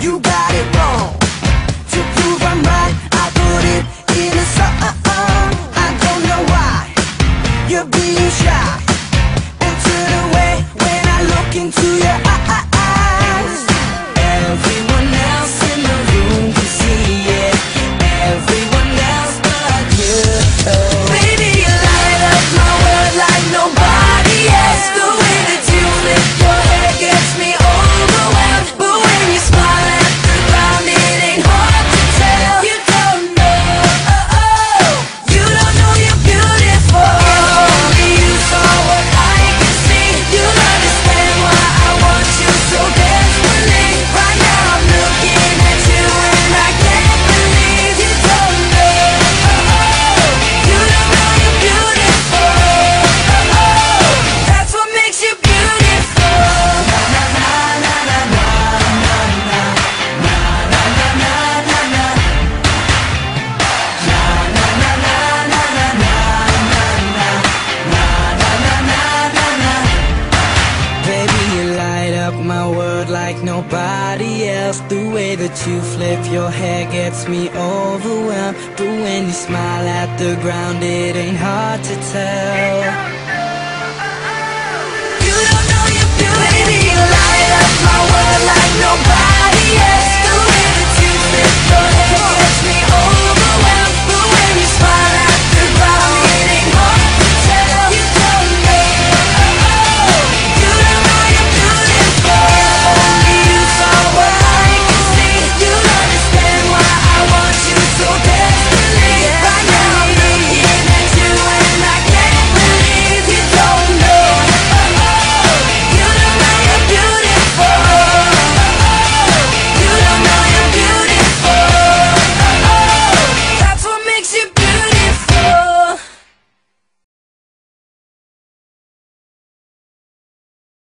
You got it wrong. To prove I'm right, I put it in. I don't know why you're being shy. The way when I look into your like nobody else. The way that you flip your hair gets me overwhelmed. But when you smile at the ground it ain't hard to tell. You don't know your beauty